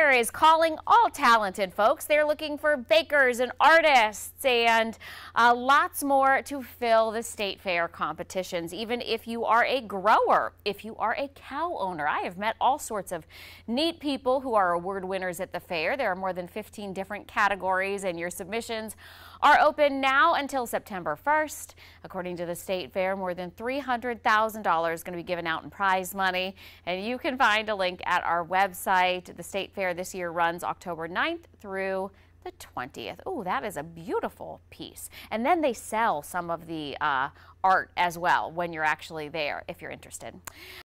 Is calling all talented folks. They're looking for bakers and artists and uh, lots more to fill the State Fair competitions, even if you are a grower, if you are a cow owner. I have met all sorts of neat people who are award winners at the fair. There are more than 15 different categories, and your submissions are open now until September 1st. According to the State Fair, more than $300,000 is going to be given out in prize money, and you can find a link at our website. The State Fair this year runs October 9th through the 20th. Oh, that is a beautiful piece. And then they sell some of the uh, art as well when you're actually there if you're interested.